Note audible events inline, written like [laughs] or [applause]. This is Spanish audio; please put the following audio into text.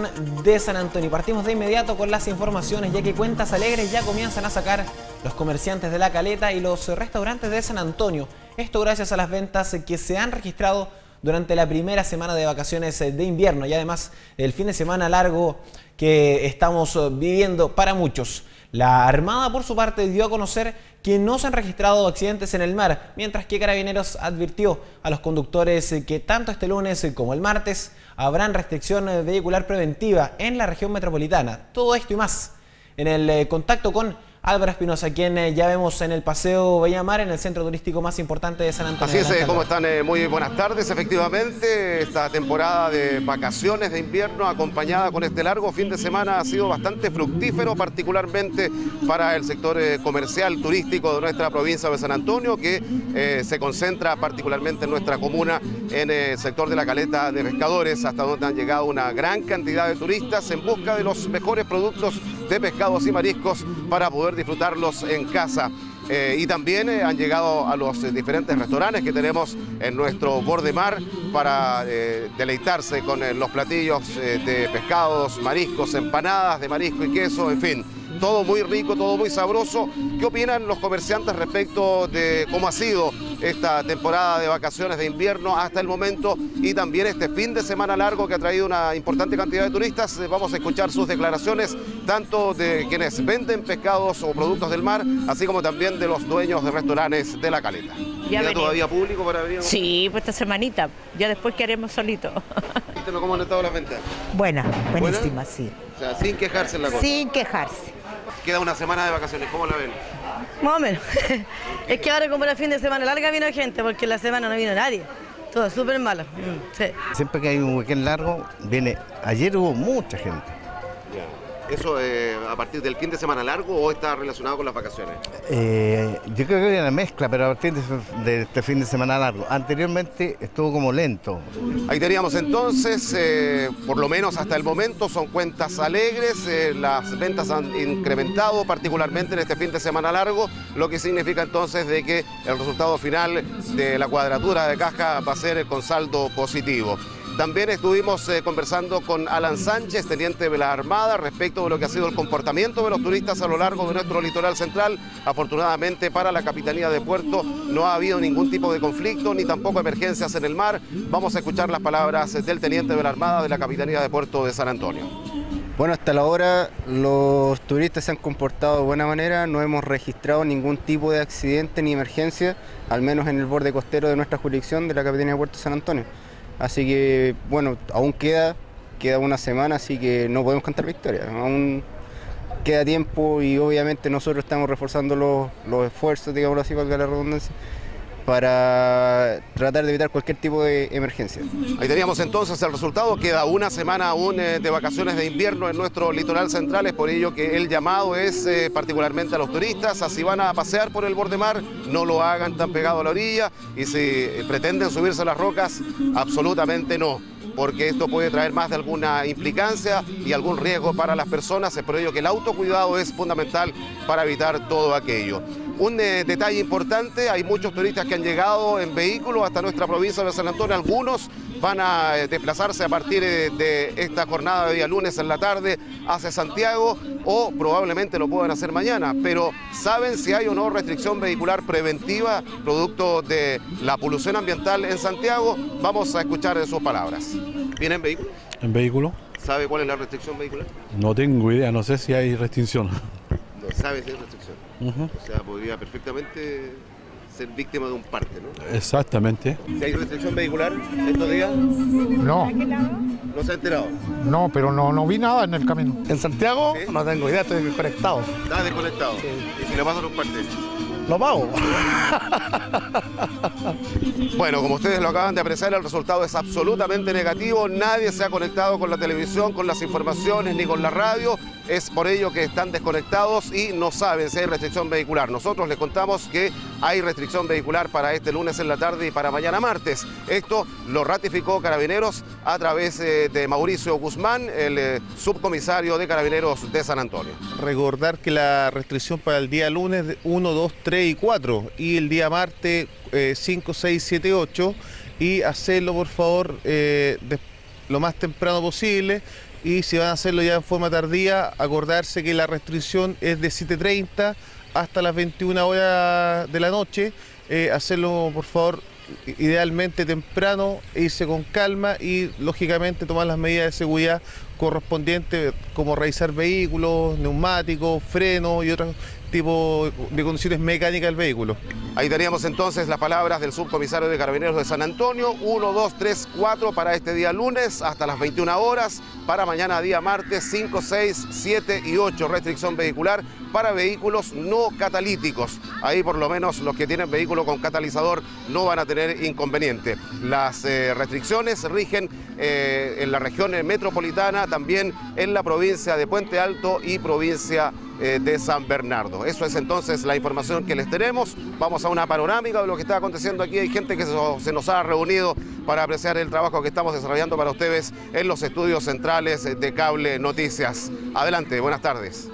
de San Antonio. Partimos de inmediato con las informaciones, ya que cuentas alegres ya comienzan a sacar los comerciantes de la Caleta y los restaurantes de San Antonio. Esto gracias a las ventas que se han registrado durante la primera semana de vacaciones de invierno y además el fin de semana largo que estamos viviendo para muchos. La Armada, por su parte, dio a conocer que no se han registrado accidentes en el mar, mientras que Carabineros advirtió a los conductores que tanto este lunes como el martes habrán restricción vehicular preventiva en la región metropolitana. Todo esto y más en el eh, contacto con Álvaro Espinosa, quien eh, ya vemos en el Paseo Bellamar, en el centro turístico más importante de San Antonio. Así es, eh, ¿cómo están? Eh, muy buenas tardes. Efectivamente, esta temporada de vacaciones de invierno acompañada con este largo fin de semana ha sido bastante fructífero, particularmente para el sector comercial, turístico de nuestra provincia de San Antonio, que se concentra particularmente en nuestra comuna, en el sector de la caleta de pescadores, hasta donde han llegado una gran cantidad de turistas en busca de los mejores productos de pescados y mariscos para poder disfrutarlos en casa. Eh, y también eh, han llegado a los eh, diferentes restaurantes que tenemos en nuestro borde mar para deleitarse con los platillos de pescados, mariscos, empanadas de marisco y queso, en fin todo muy rico, todo muy sabroso. ¿Qué opinan los comerciantes respecto de cómo ha sido esta temporada de vacaciones de invierno hasta el momento y también este fin de semana largo que ha traído una importante cantidad de turistas? Eh, vamos a escuchar sus declaraciones, tanto de quienes venden pescados o productos del mar, así como también de los dueños de restaurantes de la caleta. ¿Queda todavía público para abrir? Sí, pues esta semanita. Ya después que haremos solito. [laughs] ¿Cómo han estado las ventas? Buena, buenísima, sí. O sea, sin quejarse en la cosa. Sin quejarse. Queda una semana de vacaciones, ¿cómo la ven? Más o menos. [laughs] es que ahora como era fin de semana larga vino gente, porque la semana no vino nadie. Todo súper malo. Mm, Siempre que hay un weekend largo, viene... Ayer hubo mucha gente. ¿Eso eh, a partir del fin de semana largo o está relacionado con las vacaciones? Eh, yo creo que hay una mezcla, pero a partir de, este fin de semana largo. Anteriormente estuvo como lento. Ahí teníamos entonces, eh, por lo menos hasta el momento, son cuentas alegres. las ventas han incrementado particularmente en este fin de semana largo, lo que significa entonces de que el resultado final de la cuadratura de caja va a ser con saldo positivo. También estuvimos eh, conversando con Alan Sánchez, teniente de la Armada, respecto de lo que ha sido el comportamiento de los turistas a lo largo de nuestro litoral central. Afortunadamente para la Capitanía de Puerto no ha habido ningún tipo de conflicto ni tampoco emergencias en el mar. Vamos a escuchar las palabras del teniente de la Armada de la Capitanía de Puerto de San Antonio. Bueno, hasta la hora los turistas se han comportado de buena manera, no hemos registrado ningún tipo de accidente ni emergencia, al menos en el borde costero de nuestra jurisdicción de la Capitanía de Puerto de San Antonio. Así que, bueno, aún queda, queda una semana, así que no podemos cantar victoria. Aún queda tiempo y obviamente nosotros estamos reforzando los, los esfuerzos, digamos así, valga la redundancia, para tratar de evitar cualquier tipo de emergencia. Ahí teníamos entonces el resultado, queda una semana aún eh, de vacaciones de invierno en nuestro litoral central, es por ello que el llamado es eh, particularmente a los turistas, así van a pasear por el borde mar, no lo hagan tan pegado a la orilla. Y si pretenden subirse a las rocas, absolutamente no porque esto puede traer más de alguna implicancia y algún riesgo para las personas, es por ello que el autocuidado es fundamental para evitar todo aquello. Un eh, detalle importante, hay muchos turistas que han llegado en vehículos hasta nuestra provincia de San Antonio, algunos van a eh, desplazarse a partir eh, de esta jornada de día lunes en la tarde hacia Santiago o probablemente lo puedan hacer mañana, pero ¿saben si hay o no restricción vehicular preventiva producto de la polución ambiental en Santiago? Vamos a escuchar sus palabras. ¿Viene en vehículo? En vehículo. ¿Sabe cuál es la restricción vehicular? No tengo idea, no sé si hay restricción. No sabe si hay restricción. O sea, podría perfectamente ser víctima de un parte, ¿no? Exactamente. ¿Si hay restricción vehicular estos días? No. ¿No se ha enterado? No, pero no, no vi nada en el camino. ¿En Santiago? No tengo idea, estoy desconectado. ¿Estás desconectado? ¿Y si le pasan un parte? Lo pago. [laughs] Bueno, como ustedes lo acaban de apreciar, el resultado es absolutamente negativo. Nadie se ha conectado con la televisión, con las informaciones ni con la radio. Es por ello que están desconectados y no saben si hay restricción vehicular. Nosotros les contamos que hay restricción vehicular para este lunes en la tarde y para mañana martes. Esto lo ratificó Carabineros a través eh, de Mauricio Guzmán, el eh, subcomisario de Carabineros de San Antonio. Recordar que la restricción para el día lunes 1, 2, 3 y 4 y el día martes 5, 6, 7, 8 y hacerlo por favor eh, lo más temprano posible y si van a hacerlo ya en forma tardía, acordarse que la restricción es de 7.30 hasta las 21 horas de la noche, eh, hacerlo por favor idealmente temprano, irse con calma y lógicamente tomar las medidas de seguridad correspondientes como revisar vehículos, neumáticos, frenos y otros tipo de condiciones mecánicas del vehículo. Ahí teníamos entonces las palabras del subcomisario de Carabineros de San Antonio, 1, 2, 3, 4 para este día lunes hasta las 21 horas, para mañana día martes 5, 6, 7 y 8, restricción vehicular para vehículos no catalíticos. Ahí por lo menos los que tienen vehículo con catalizador no van a tener inconveniente. Las eh, restricciones rigen eh, en la región metropolitana, también en la provincia de Puente Alto y provincia eh, de San Bernardo. Eso es entonces la información que les tenemos. Vamos a una panorámica de lo que está aconteciendo aquí. Hay gente que se nos ha reunido para apreciar el trabajo que estamos desarrollando para ustedes en los estudios centrales de Cable Noticias. Adelante, buenas tardes.